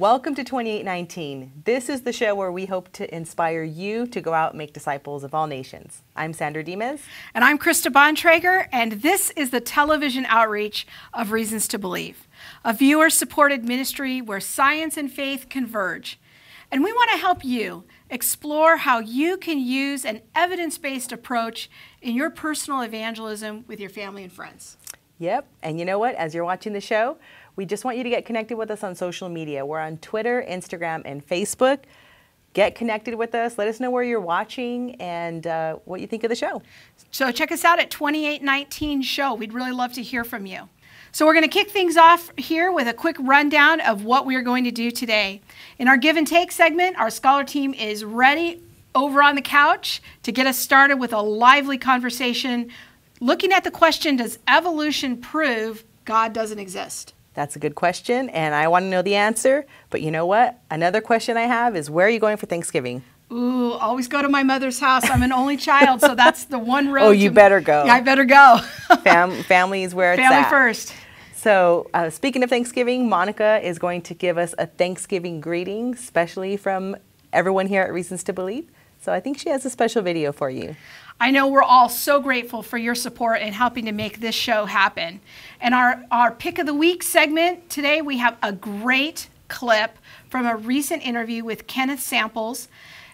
Welcome to 2819. This is the show where we hope to inspire you to go out and make disciples of all nations. I'm Sandra Dimas. And I'm Krista Bontrager, and this is the television outreach of Reasons to Believe, a viewer supported ministry where science and faith converge. And we want to help you explore how you can use an evidence based approach in your personal evangelism with your family and friends. Yep. And you know what? As you're watching the show, we just want you to get connected with us on social media. We're on Twitter, Instagram, and Facebook. Get connected with us. Let us know where you're watching and uh, what you think of the show. So check us out at 2819 Show. We'd really love to hear from you. So we're going to kick things off here with a quick rundown of what we are going to do today. In our give and take segment, our scholar team is ready over on the couch to get us started with a lively conversation looking at the question Does evolution prove God doesn't exist? That's a good question, and I want to know the answer. But you know what? Another question I have is where are you going for Thanksgiving? Ooh, always go to my mother's house. I'm an only child, so that's the one road. oh, you to, better go. Yeah, I better go. Fam- family is where it's family at. first. So, uh, speaking of Thanksgiving, Monica is going to give us a Thanksgiving greeting, especially from everyone here at Reasons to Believe. So, I think she has a special video for you. I know we're all so grateful for your support in helping to make this show happen. And our, our pick of the week segment today, we have a great clip from a recent interview with Kenneth Samples.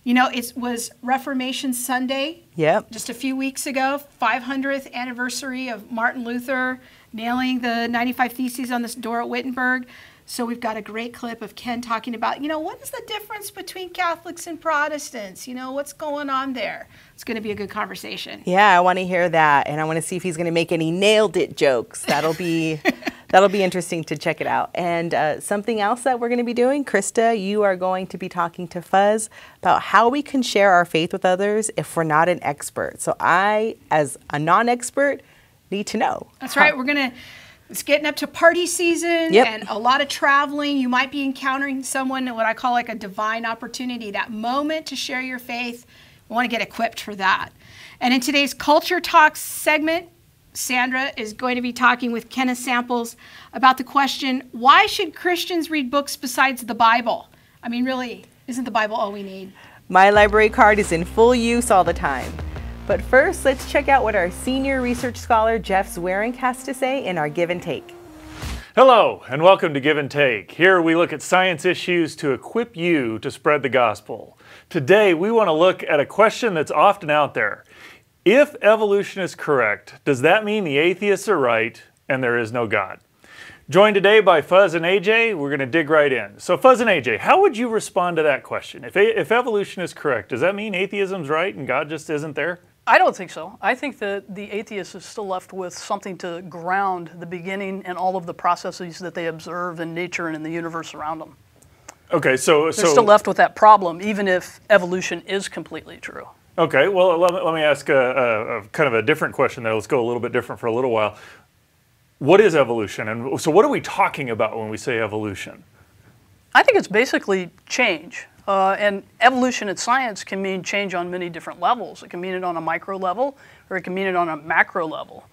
You know, it was Reformation Sunday. Yep. Just a few weeks ago, 500th anniversary of Martin Luther nailing the 95 Theses on this door at Wittenberg. So we've got a great clip of Ken talking about, you know, what is the difference between Catholics and Protestants? You know, what's going on there? It's going to be a good conversation. Yeah, I want to hear that, and I want to see if he's going to make any nailed it jokes. That'll be that'll be interesting to check it out. And uh, something else that we're going to be doing, Krista, you are going to be talking to Fuz about how we can share our faith with others if we're not an expert. So I, as a non-expert, need to know. That's how. right. We're going to it's getting up to party season yep. and a lot of traveling. You might be encountering someone, what I call like a divine opportunity, that moment to share your faith. We want to get equipped for that. And in today's Culture Talks segment, Sandra is going to be talking with Kenneth Samples about the question why should Christians read books besides the Bible? I mean, really, isn't the Bible all we need? My library card is in full use all the time. But first, let's check out what our senior research scholar Jeff Zweerink has to say in our Give and Take. Hello, and welcome to Give and Take. Here we look at science issues to equip you to spread the gospel. Today, we want to look at a question that's often out there. If evolution is correct, does that mean the atheists are right and there is no God? Joined today by Fuz and AJ, we're going to dig right in. So, Fuz and AJ, how would you respond to that question? If, if evolution is correct, does that mean atheism's right and God just isn't there? I don't think so. I think that the atheist is still left with something to ground the beginning and all of the processes that they observe in nature and in the universe around them. Okay, so they're so, still left with that problem, even if evolution is completely true. Okay, well, let me, let me ask a, a, a, kind of a different question there. Let's go a little bit different for a little while. What is evolution, and so what are we talking about when we say evolution? I think it's basically change. Uh, and evolution in science can mean change on many different levels. It can mean it on a micro level, or it can mean it on a macro level.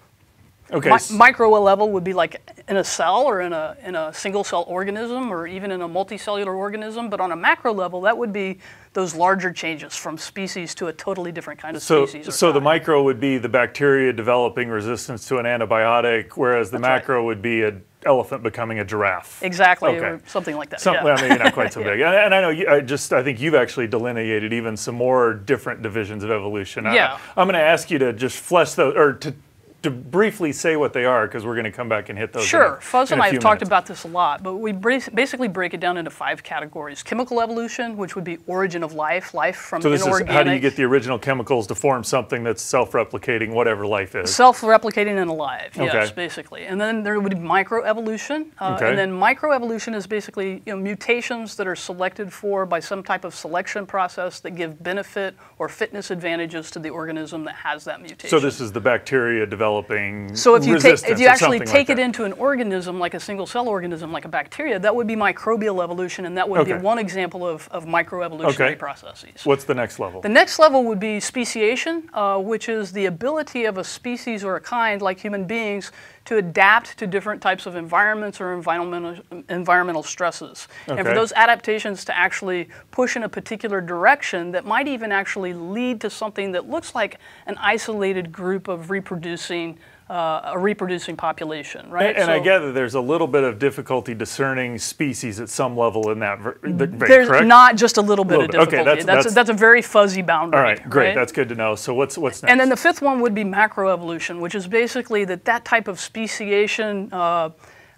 Okay. Mi- micro level would be like in a cell or in a, in a single cell organism or even in a multicellular organism. But on a macro level, that would be those larger changes from species to a totally different kind of so, species. So the micro would be the bacteria developing resistance to an antibiotic, whereas the That's macro right. would be a elephant becoming a giraffe. Exactly, okay. or something like that. Some, yeah. maybe not quite so yeah. big. And, and, I know, you, I just, I think you've actually delineated even some more different divisions of evolution. Yeah. I, am going to ask you to just flesh those, or to to briefly say what they are because we're going to come back and hit those. Sure. Fuz and I have talked minutes. about this a lot, but we basically break it down into five categories: chemical evolution, which would be origin of life, life from so this inorganic. is how do you get the original chemicals to form something that's self-replicating, whatever life is. Self-replicating and alive, yes, basically. And then there would be microevolution, uh, Okay. and then microevolution is basically you know, mutations that are selected for by some type of selection process that give benefit or fitness advantages to the organism that has that mutation. So this is the bacteria developing developing. So if you take, if you actually take like it into an organism like a single cell organism like a bacteria, that would be microbial evolution, and that would Okay. be one example of, of microevolutionary Okay. processes. what's the next level? The next level would be speciation, uh, which is the ability of a species or a kind, like human beings, to adapt to different types of environments or environmental, environmental stresses. And for those adaptations to actually push in a particular direction that might even actually lead to something that looks like an isolated group of reproducing, uh, a reproducing population, right? And, and I gather there's a little bit of difficulty discerning species at some level in that. ver- the- vein, There's correct? not just a little bit Little of bit. Okay, difficulty. that's- that's, that's- a, that's a very fuzzy boundary. All right, great. right? That's good to know. So what's what's next? And then the fifth one would be macroevolution, which is basically that that type of speciation uh,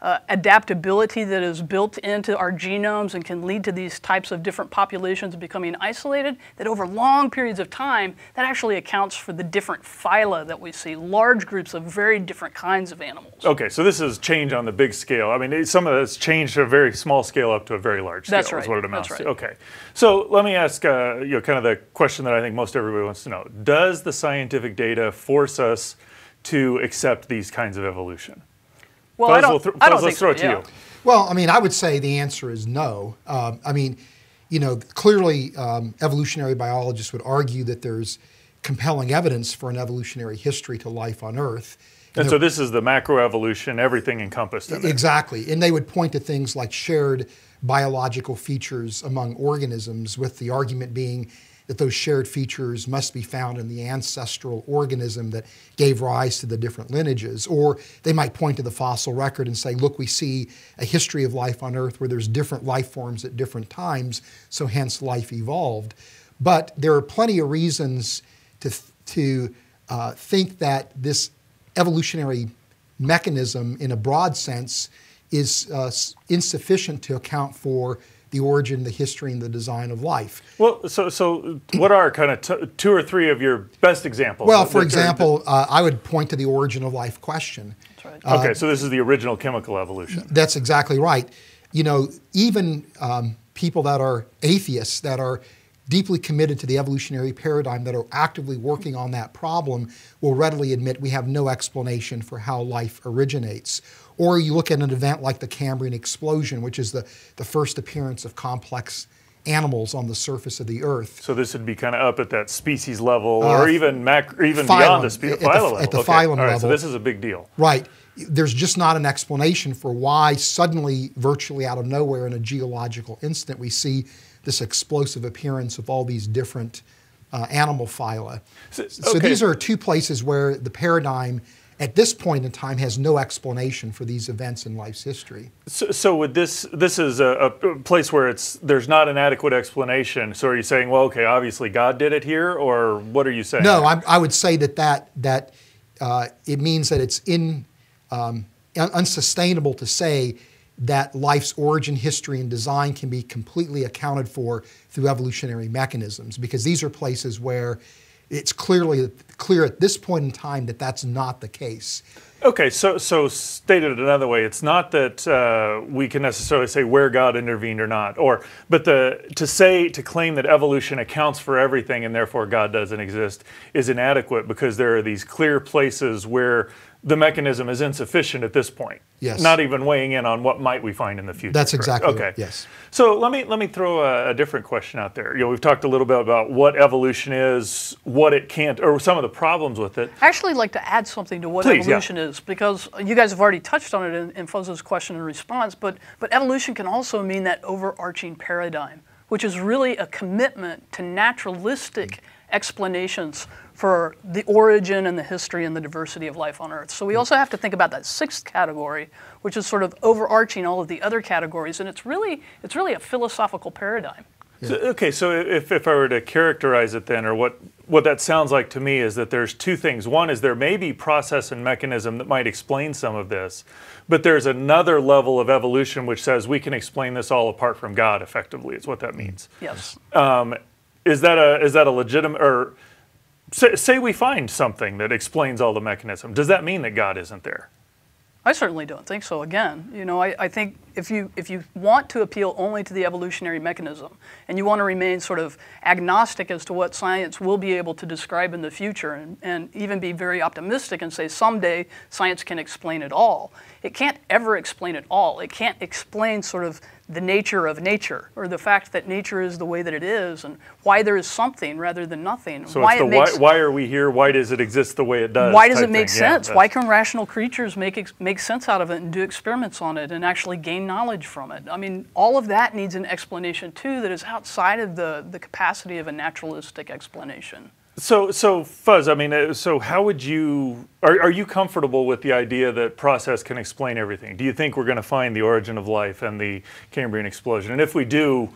uh, adaptability that is built into our genomes and can lead to these types of different populations becoming isolated, that over long periods of time, that actually accounts for the different phyla that we see, large groups of very different kinds of animals. Okay, so this is change on the big scale. I mean, some of it's changed to a very small scale up to a very large scale. That's Is right, what it that's amounts right. to. Okay, so let me ask, uh, you know, kind of the question that I think most everybody wants to know: Does the scientific data force us to accept these kinds of evolution? Well, Fuz, I don't, we'll I don't let's throw it so, to yeah. you. Well, I mean, I would say the answer is no. Um, I mean, you know, clearly um, evolutionary biologists would argue that there's compelling evidence for an evolutionary history to life on Earth. And so this is the macroevolution, everything encompassed in it. Exactly. And they would point to things like shared biological features among organisms, with the argument being that those shared features must be found in the ancestral organism that gave rise to the different lineages. Or they might point to the fossil record and say, look, we see a history of life on Earth where there's different life forms at different times, so hence life evolved. But there are plenty of reasons to, to uh, think that this evolutionary mechanism, in a broad sense, is uh, insufficient to account for the origin, the history, and the design of life. Well, so so what are kind of t- two or three of your best examples? Well, for that are- example, uh, I would point to the origin of life question. That's right. okay, so this is the original chemical evolution. That's exactly right. You know, even um, people that are atheists, that are deeply committed to the evolutionary paradigm, that are actively working on that problem, will readily admit we have no explanation for how life originates. Or you look at an event like the Cambrian explosion, which is the, the first appearance of complex animals on the surface of the Earth. So this would be kind of up at that species level, or even mac- or even phylum, beyond the spe- at the- phylum at level. the okay. phylum right, so this is a big deal. Right. There's just not an explanation for why suddenly, virtually out of nowhere in a geological instant, we see this explosive appearance of all these different uh, animal phyla. So, okay. these are two places where the paradigm at this point in time has no explanation for these events in life's history. So, so would this this is a, a place where it's there's not an adequate explanation. So are you saying, well, okay, obviously God did it here, or what are you saying? No, I, I would say that that, that uh, it means that it's in, um, un- unsustainable to say that life's origin, history, and design can be completely accounted for through evolutionary mechanisms, because these are places where it's clearly clear at this point in time that that's not the case. Okay, so so stated another way, it's not that uh, we can necessarily say where God intervened or not, or but the to say to claim that evolution accounts for everything and therefore God doesn't exist is inadequate because there are these clear places where the mechanism is insufficient at this point. Yes. Not even weighing in on what might we find in the future. That's correct? exactly okay. right, yes. So let me let me throw a, a different question out there. You know, we've talked a little bit about what evolution is, what it can't, or some of the problems with it. I actually like to add something to what Please, yeah. evolution is because you guys have already touched on it in, in Fuz's question and response, but, but evolution can also mean that overarching paradigm, which is really a commitment to naturalistic explanations for the origin and the history and the diversity of life on Earth. So we also have to think about that sixth category, which is sort of overarching all of the other categories, and it's really, it's really a philosophical paradigm. So, okay, so if, if I were to characterize it then, or what, what that sounds like to me is that there's two things. One is there may be process and mechanism that might explain some of this, but there's another level of evolution which says we can explain this all apart from God effectively, is what that means. Yes. Um, is that a is that a legitimate or say, say we find something that explains all the mechanism? Does that mean that God isn't there? I certainly don't think so. Again, you know, I, I think if you if you want to appeal only to the evolutionary mechanism and you want to remain sort of agnostic as to what science will be able to describe in the future and, and even be very optimistic and say someday science can explain it all, it can't ever explain it all. It can't explain sort of the nature of nature or the fact that nature is the way that it is and why there is something rather than nothing. So why it's the makes, why, why are we here? Why does it exist the way it does? why does it make thing. Sense? that's- why can rational creatures make ex- make sense out of it and do experiments on it and actually gain knowledge from it? I mean, all of that needs an explanation too that is outside of the, the capacity of a naturalistic explanation. So, so Fuz, I mean, uh, so how would you, are, are you comfortable with the idea that process can explain everything? Do you think we're going to find the origin of life and the Cambrian explosion? And if we do,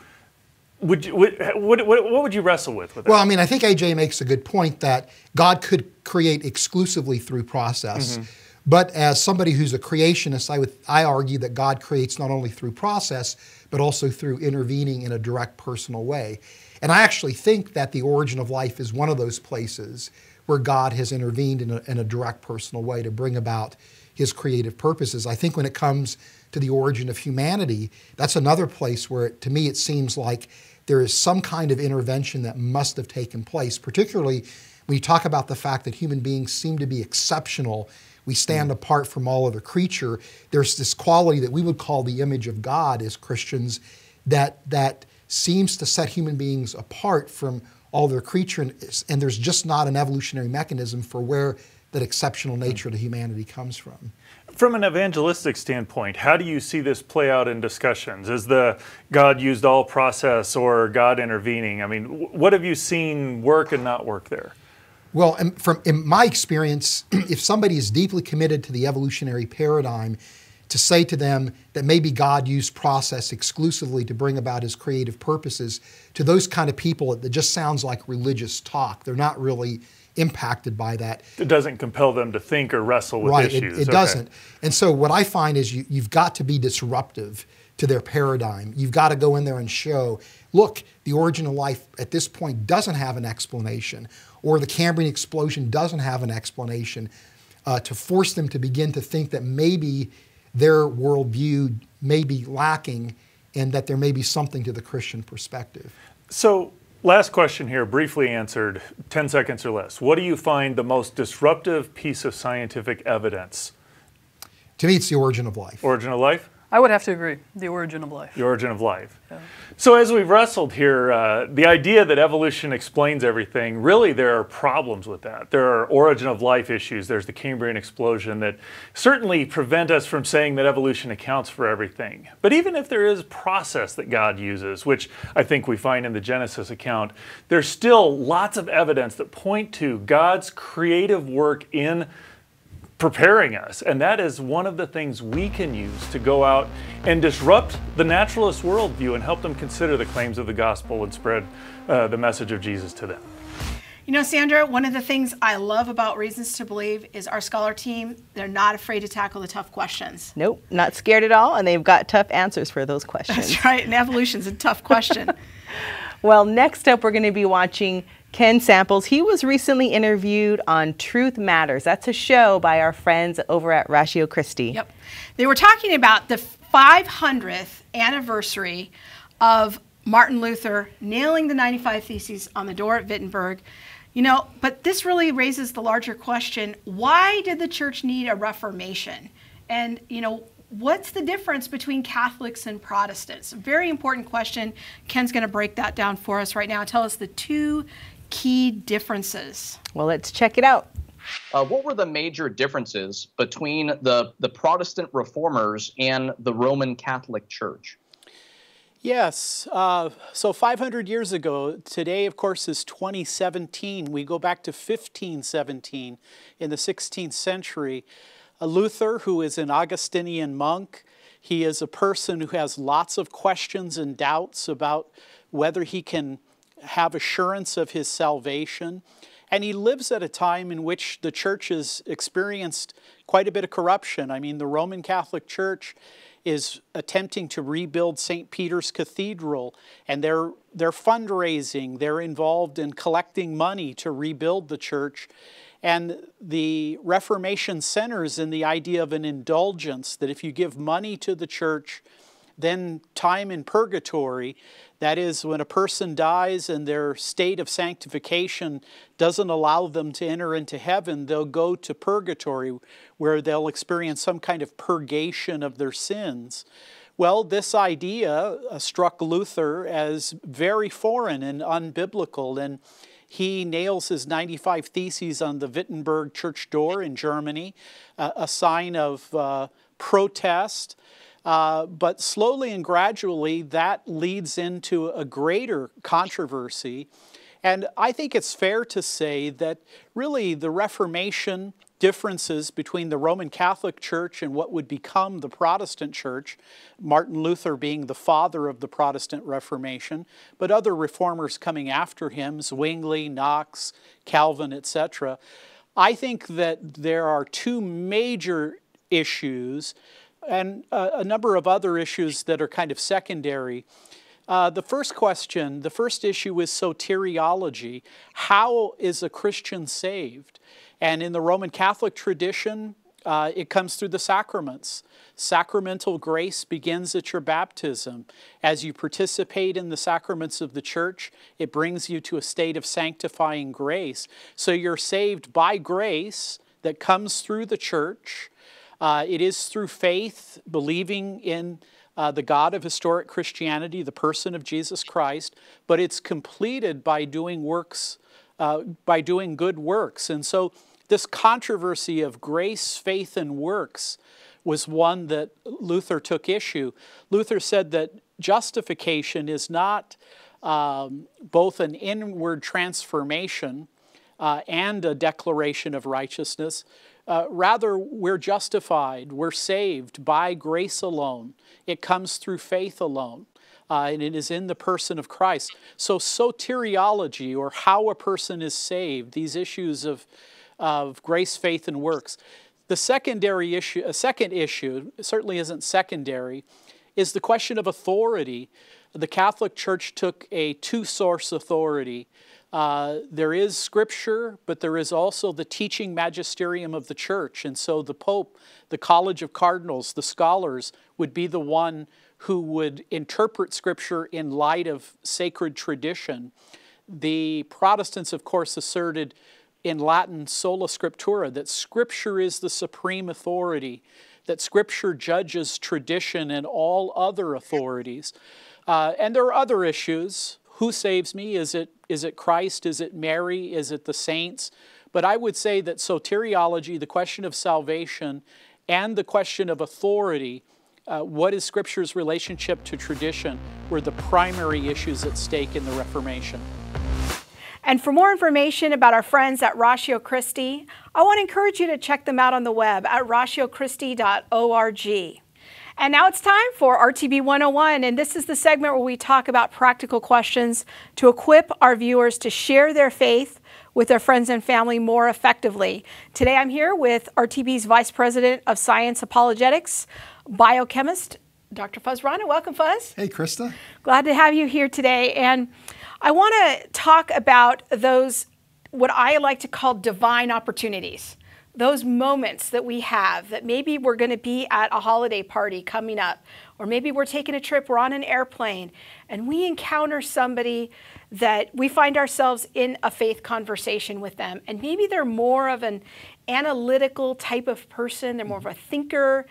would you, would, what, what, what would you wrestle with with that? Well, I mean, I think AJ makes a good point that God could create exclusively through process. But as somebody who's a creationist, I would I argue that God creates not only through process, but also through intervening in a direct personal way. And I actually think that the origin of life is one of those places where God has intervened in a, in a direct personal way to bring about his creative purposes. I think when it comes to the origin of humanity, that's another place where, it, to me, it seems like there is some kind of intervention that must have taken place, particularly when you talk about the fact that human beings seem to be exceptional. We stand mm. apart from all other creature. There's this quality that we would call the image of God as Christians that, that seems to set human beings apart from all their creature. And, and there's just not an evolutionary mechanism for where that exceptional nature to humanity comes from. From an evangelistic standpoint, how do you see this play out in discussions? Is the God used all process or God intervening? I mean, what have you seen work and not work there? Well, from in my experience, if somebody is deeply committed to the evolutionary paradigm, to say to them that maybe God used process exclusively to bring about his creative purposes, to those kind of people, it just sounds like religious talk. They're not really impacted by that. It doesn't compel them to think or wrestle with right, it, issues. it Okay. doesn't. And so what I find is you, you've got to be disruptive to their paradigm. You've got to go in there and show, look, the origin of life at this point doesn't have an explanation, or the Cambrian explosion doesn't have an explanation, uh, to force them to begin to think that maybe their worldview may be lacking and that there may be something to the Christian perspective. So, last question here, briefly answered, 10 seconds or less. What do you find the most disruptive piece of scientific evidence? To me, it's the origin of life. Origin of life? I would have to agree. The origin of life. The origin of life. So, as we've wrestled here, uh, the idea that evolution explains everything, really, there are problems with that. There are origin of life issues. There's the Cambrian explosion that certainly prevent us from saying that evolution accounts for everything. But even if there is process that God uses, which I think we find in the Genesis account, there's still lots of evidence that point to God's creative work in preparing us. And that is one of the things we can use to go out and disrupt the naturalist worldview and help them consider the claims of the gospel and spread uh, the message of Jesus to them. You know, Sandra, one of the things I love about Reasons to Believe is our scholar team, they're not afraid to tackle the tough questions. Nope, not scared at all, and they've got tough answers for those questions. That's right, and evolution's a tough question. Well, next up, we're going to be watching Ken Samples. He was recently interviewed on Truth Matters. That's a show by our friends over at Ratio Christi. Yep. They were talking about the 500th anniversary of Martin Luther nailing the 95 Theses on the door at Wittenberg. You know, but this really raises the larger question why did the church need a reformation? And, you know, what's the difference between Catholics and Protestants? Very important question. Ken's going to break that down for us right now tell us the two key differences. Well, let's check it out. Uh, what were the major differences between the, the Protestant reformers and the Roman Catholic Church? Yes. Uh, so 500 years ago, today, of course, is 2017. We go back to 1517 in the 16th century. A Luther, who is an Augustinian monk, he is a person who has lots of questions and doubts about whether he can have assurance of his salvation. And he lives at a time in which the church has experienced quite a bit of corruption. I mean, the Roman Catholic Church is attempting to rebuild St. Peter's Cathedral, and they're, they're fundraising, they're involved in collecting money to rebuild the church. And the Reformation centers in the idea of an indulgence that if you give money to the church, then time in purgatory, that is, when a person dies and their state of sanctification doesn't allow them to enter into heaven, they'll go to purgatory where they'll experience some kind of purgation of their sins. Well, this idea uh, struck Luther as very foreign and unbiblical, and he nails his 95 Theses on the Wittenberg church door in Germany, a sign of uh, protest uh, but slowly and gradually, that leads into a greater controversy. And I think it's fair to say that really the Reformation differences between the Roman Catholic Church and what would become the Protestant Church, Martin Luther being the father of the Protestant Reformation, but other reformers coming after him, Zwingli, Knox, Calvin, etc. I think that there are two major issues and uh, a number of other issues that are kind of secondary. Uh, the first question, the first issue is soteriology. How is a Christian saved? And in the Roman Catholic tradition, uh, it comes through the sacraments. Sacramental grace begins at your baptism. As you participate in the sacraments of the church, it brings you to a state of sanctifying grace. So you're saved by grace that comes through the church. Uh, it is through faith, believing in uh, the God of historic Christianity, the person of Jesus Christ, but it's completed by doing works, uh, by doing good works. And so this controversy of grace, faith, and works was one that Luther took issue. Luther said that justification is not um, both an inward transformation uh, and a declaration of righteousness, uh, rather, we're justified, we're saved by grace alone. It comes through faith alone. Uh, and it is in the person of Christ. So, soteriology, or how a person is saved, these issues of, of grace, faith, and works. The secondary issue, a second issue, certainly isn't secondary, is the question of authority. The Catholic Church took a two source authority uh, there is scripture, but there is also the teaching magisterium of the church. And so the Pope, the College of Cardinals, the scholars would be the one who would interpret scripture in light of sacred tradition. The Protestants, of course, asserted in Latin sola scriptura that scripture is the supreme authority, that scripture judges tradition and all other authorities. Uh, and there are other issues. Who saves me? Is it is it Christ? Is it Mary? Is it the saints? But I would say that soteriology, the question of salvation, and the question of authority, uh, what is Scripture's relationship to tradition, were the primary issues at stake in the Reformation. And for more information about our friends at Ratio Christi, I want to encourage you to check them out on the web at ratiochristi.org. And now it's time for RTB 101, and this is the segment where we talk about practical questions to equip our viewers to share their faith with their friends and family more effectively. Today I'm here with RTB's Vice President of Science Apologetics, biochemist, Dr. Fuz Rana. Welcome, Fuz. Hey, Krista. Glad to have you here today. And I want to talk about those, what I like to call divine opportunities those moments that we have that maybe we're going to be at a holiday party coming up, or maybe we're taking a trip, we're on an airplane, and we encounter somebody that we find ourselves in a faith conversation with them. And maybe they're more of an analytical type of person, they're more of a thinker.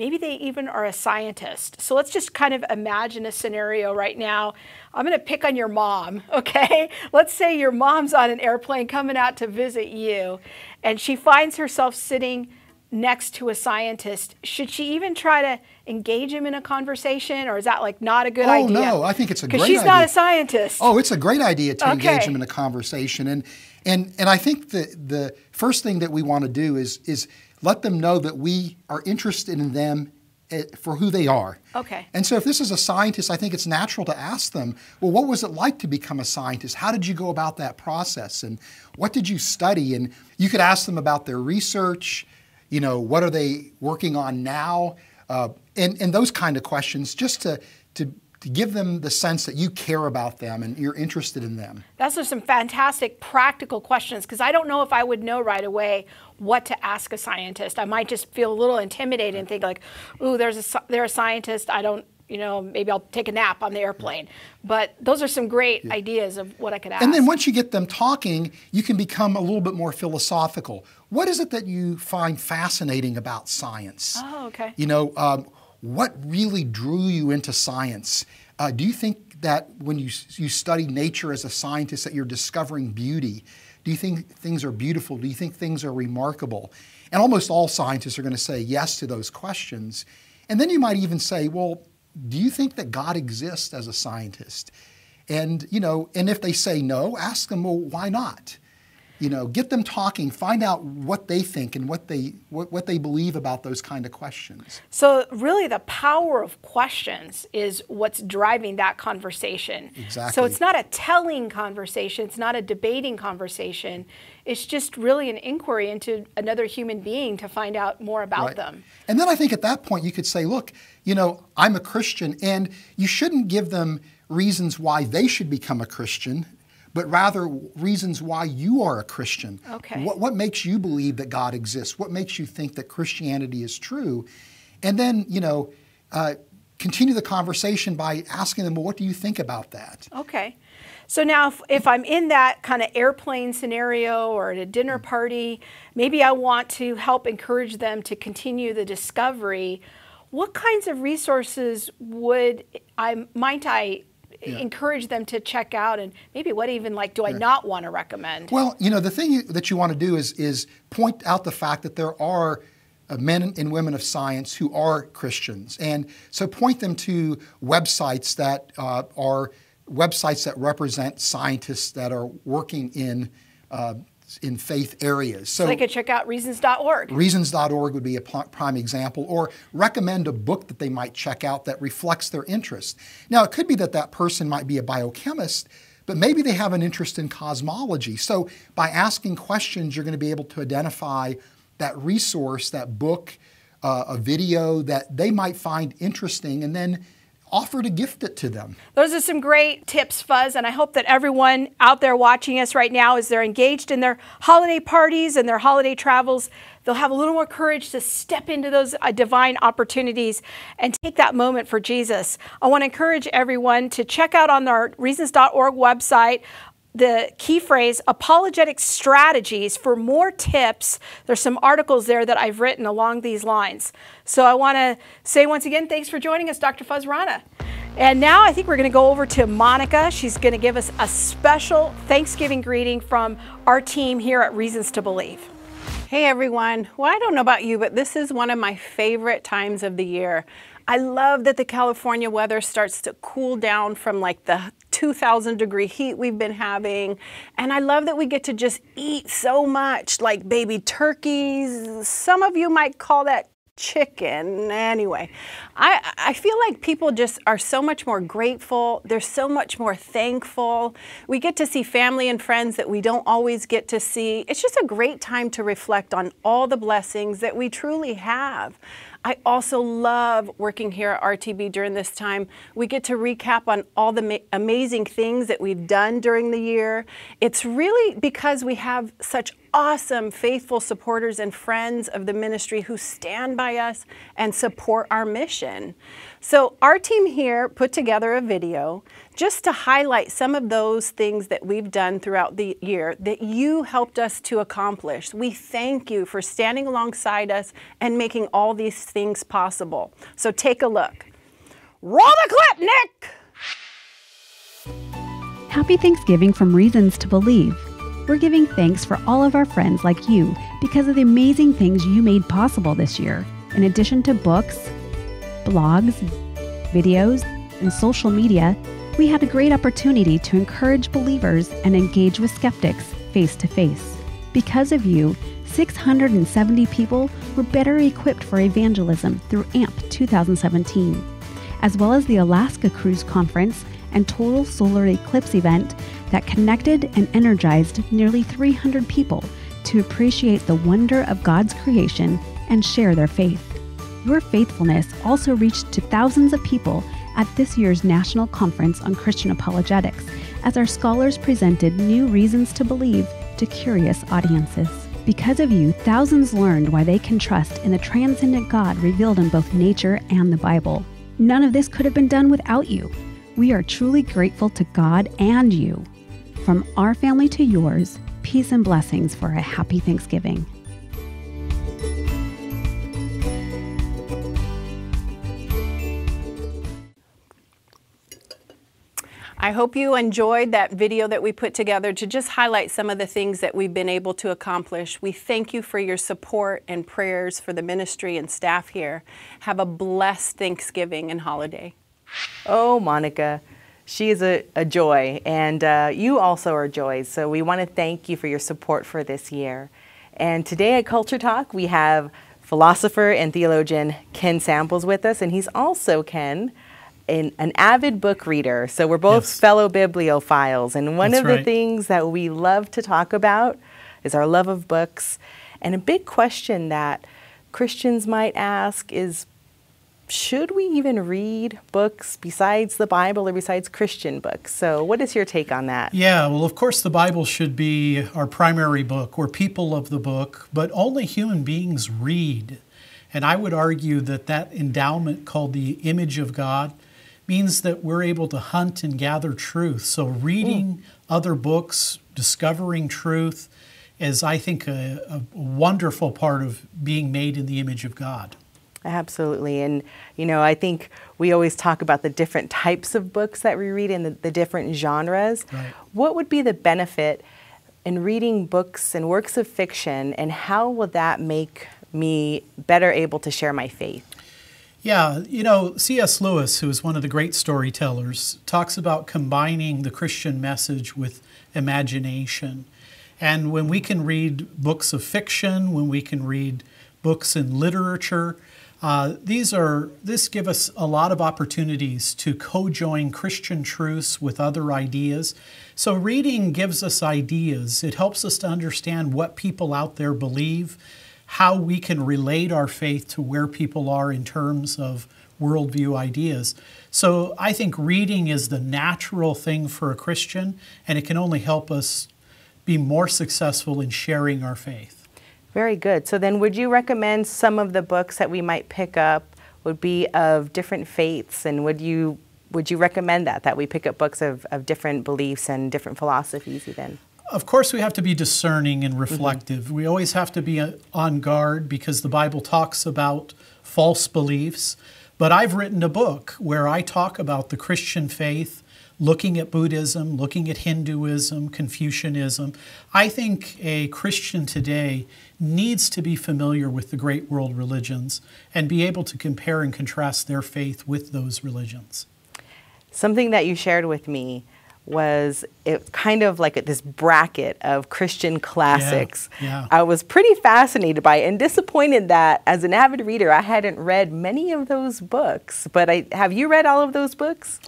Maybe they even are a scientist. So let's just kind of imagine a scenario right now. I'm going to pick on your mom, okay? Let's say your mom's on an airplane coming out to visit you, and she finds herself sitting next to a scientist. Should she even try to engage him in a conversation, or is that like not a good oh, idea? Oh no, I think it's a great idea. Because she's not a scientist. Oh, it's a great idea to okay. engage him in a conversation, and and and I think the the first thing that we want to do is is let them know that we are interested in them eh, for who they are. Okay. And so if this is a scientist, I think it's natural to ask them, well, what was it like to become a scientist? How did you go about that process? And what did you study? And you could ask them about their research, you know, what are they working on now? Uh, and, and those kind of questions just to, to, to give them the sense that you care about them and you're interested in them. Those are some fantastic practical questions because I don't know if I would know right away what to ask a scientist. I might just feel a little intimidated and think like, "Ooh, there's a they're a scientist. I don't, you know, maybe I'll take a nap on the airplane." But those are some great yeah. ideas of what I could ask. And then once you get them talking, you can become a little bit more philosophical. What is it that you find fascinating about science? Oh, okay. You know. Um, what really drew you into science? Uh, do you think that when you, you study nature as a scientist that you're discovering beauty? Do you think things are beautiful? Do you think things are remarkable? And almost all scientists are going to say yes to those questions. And then you might even say, well, do you think that God exists as a scientist? And, you know, and if they say no, ask them, well, why not? You know, get them talking, find out what they think and what they what, what they believe about those kind of questions. So really the power of questions is what's driving that conversation. Exactly. So it's not a telling conversation, it's not a debating conversation. It's just really an inquiry into another human being to find out more about right. them. And then I think at that point you could say, look, you know, I'm a Christian and you shouldn't give them reasons why they should become a Christian but rather reasons why you are a Christian. Okay. What, what makes you believe that God exists? What makes you think that Christianity is true? And then, you know, uh, continue the conversation by asking them, well, what do you think about that? Okay. So now, if, if I'm in that kind of airplane scenario or at a dinner party, maybe I want to help encourage them to continue the discovery. What kinds of resources would I might I yeah. encourage them to check out and maybe what even like do I not want to recommend? Well, you know, the thing that you want to do is is point out the fact that there are uh, men and women of science who are Christians. And so point them to websites that uh, are websites that represent scientists that are working in uh, in faith areas. So, so, they could check out reasons.org. Reasons.org would be a prime example, or recommend a book that they might check out that reflects their interest. Now, it could be that that person might be a biochemist, but maybe they have an interest in cosmology. So, by asking questions, you're going to be able to identify that resource, that book, uh, a video that they might find interesting, and then offer to gift it to them. Those are some great tips, Fuz, and I hope that everyone out there watching us right now, as they're engaged in their holiday parties and their holiday travels, they'll have a little more courage to step into those uh, divine opportunities and take that moment for Jesus. I want to encourage everyone to check out on our reasons.org website the key phrase apologetic strategies for more tips. There's some articles there that I've written along these lines. So I want to say once again, thanks for joining us, Dr. Fuz Rana. And now I think we're going to go over to Monica. She's going to give us a special Thanksgiving greeting from our team here at Reasons to Believe. Hey everyone. Well, I don't know about you, but this is one of my favorite times of the year. I love that the California weather starts to cool down from like the 2000 degree heat we've been having. And I love that we get to just eat so much like baby turkeys. Some of you might call that chicken. Anyway, I, I feel like people just are so much more grateful. They're so much more thankful. We get to see family and friends that we don't always get to see. It's just a great time to reflect on all the blessings that we truly have. I also love working here at RTB during this time. We get to recap on all the amazing things that we've done during the year. It's really because we have such awesome, faithful supporters and friends of the ministry who stand by us and support our mission. So, our team here put together a video just to highlight some of those things that we've done throughout the year that you helped us to accomplish. We thank you for standing alongside us and making all these things possible. So, take a look. Roll the clip, Nick! Happy Thanksgiving from Reasons to Believe. We're giving thanks for all of our friends like you because of the amazing things you made possible this year. In addition to books, blogs, videos, and social media, we had a great opportunity to encourage believers and engage with skeptics face to face. Because of you, 670 people were better equipped for evangelism through AMP 2017, as well as the Alaska Cruise Conference and Total Solar Eclipse event that connected and energized nearly 300 people to appreciate the wonder of God's creation and share their faith. Your faithfulness also reached to thousands of people at this year's National Conference on Christian Apologetics as our scholars presented new reasons to believe to curious audiences. Because of you, thousands learned why they can trust in the transcendent God revealed in both nature and the Bible. None of this could have been done without you. We are truly grateful to God and you. From our family to yours, peace and blessings for a happy Thanksgiving. I hope you enjoyed that video that we put together to just highlight some of the things that we've been able to accomplish. We thank you for your support and prayers for the ministry and staff here. Have a blessed Thanksgiving and holiday. Oh, Monica, she is a, a joy, and uh, you also are joys. So we want to thank you for your support for this year. And today at Culture Talk, we have philosopher and theologian Ken Samples with us, and he's also, Ken, an, an avid book reader. So we're both Yes. fellow bibliophiles. And one That's of the right. things that we love to talk about is our love of books. And a big question that Christians might ask is should we even read books besides the Bible or besides Christian books? So, what is your take on that? Yeah, well, of course, the Bible should be our primary book. We're people of the book, but only human beings read. And I would argue that that endowment called the image of God means that we're able to hunt and gather truth. So, reading mm. other books, discovering truth, is, I think, a, a wonderful part of being made in the image of God. Absolutely. And, you know, I think we always talk about the different types of books that we read and the, the different genres. Right. What would be the benefit in reading books and works of fiction, and how will that make me better able to share my faith? Yeah, you know, C.S. Lewis, who is one of the great storytellers, talks about combining the Christian message with imagination. And when we can read books of fiction, when we can read books in literature, uh, these are this give us a lot of opportunities to co-join Christian truths with other ideas. So reading gives us ideas. It helps us to understand what people out there believe, how we can relate our faith to where people are in terms of worldview ideas. So I think reading is the natural thing for a Christian, and it can only help us be more successful in sharing our faith. Very good. So then would you recommend some of the books that we might pick up would be of different faiths and would you would you recommend that that we pick up books of, of different beliefs and different philosophies even? Of course, we have to be discerning and reflective. We always have to be uh, on guard because the Bible talks about false beliefs. But I've written a book where I talk about the Christian faith, looking at Buddhism, looking at Hinduism, Confucianism. I think a Christian today needs to be familiar with the great world religions and be able to compare and contrast their faith with those religions. Something that you shared with me was it kind of like this bracket of Christian classics. yeah. yeah. I was pretty fascinated by it and disappointed that as an avid reader I hadn't read many of those books. But I have you read all of those books?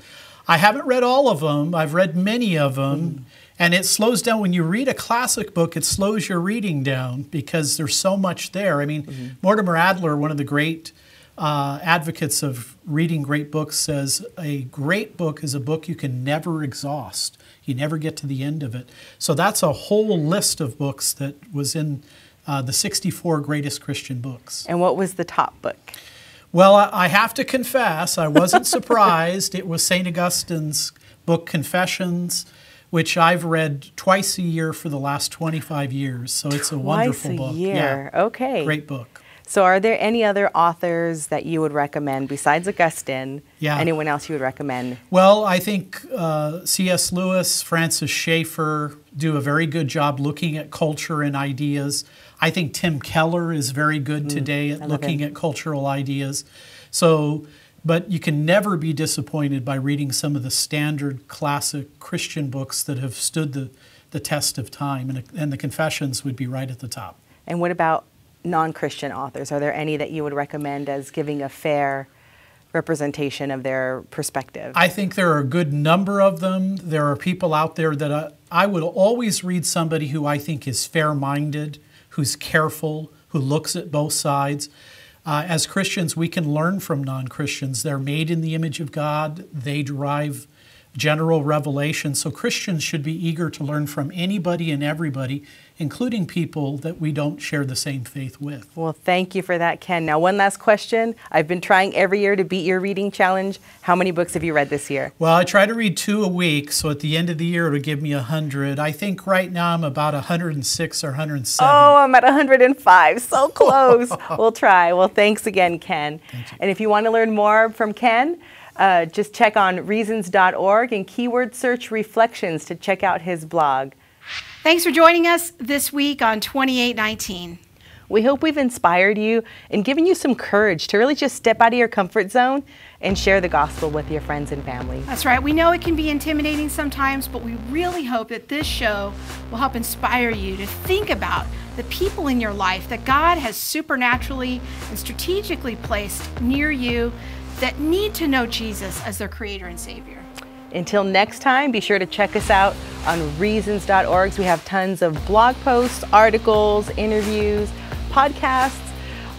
I haven't read all of them. I've read many of them. And it slows down when you read a classic book, it slows your reading down because there's so much there. I mean, Mortimer Adler, one of the great uh, advocates of reading great books, says a great book is a book you can never exhaust. You never get to the end of it. So that's a whole list of books that was in uh, the 64 greatest Christian books. And what was the top book? Well, I have to confess, I wasn't surprised. It was St. Augustine's book Confessions, which I've read twice a year for the last 25 years. So it's a wonderful Twice a book. year. Yeah. Okay. Great book. So, are there any other authors that you would recommend besides Augustine? Yeah. Anyone else you would recommend? Well, I think uh, C.S. Lewis, Francis Schaeffer do a very good job looking at culture and ideas. I think Tim Keller is very good mm-hmm. today at looking him. at cultural ideas. So, but you can never be disappointed by reading some of the standard classic Christian books that have stood the, the test of time, and, and the Confessions would be right at the top. And what about non Christian authors? Are there any that you would recommend as giving a fair representation of their perspective? I think there are a good number of them. There are people out there that I, I would always read somebody who I think is fair minded, who's careful, who looks at both sides. Uh, as Christians, we can learn from non Christians. They're made in the image of God, they derive general revelation. So Christians should be eager to learn from anybody and everybody, including people that we don't share the same faith with. Well, thank you for that, Ken. Now, one last question. I've been trying every year to beat your reading challenge. How many books have you read this year? Well, I try to read two a week, so at the end of the year it'll give me 100. I think right now I'm about 106 or 107. Oh, I'm at 105. So close. we'll try. Well, thanks again, Ken. Thank and if you want to learn more from Ken, uh, just check on reasons.org and keyword search reflections to check out his blog. Thanks for joining us this week on 2819. We hope we've inspired you and given you some courage to really just step out of your comfort zone and share the gospel with your friends and family. That's right. We know it can be intimidating sometimes, but we really hope that this show will help inspire you to think about the people in your life that God has supernaturally and strategically placed near you that need to know Jesus as their creator and savior. Until next time, be sure to check us out on reasons.org. We have tons of blog posts, articles, interviews, podcasts,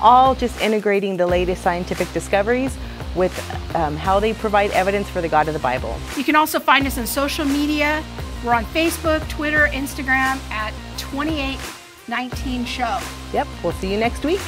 all just integrating the latest scientific discoveries with um, how they provide evidence for the God of the Bible. You can also find us on social media. We're on Facebook, Twitter, Instagram at 2819 Show. Yep, we'll see you next week.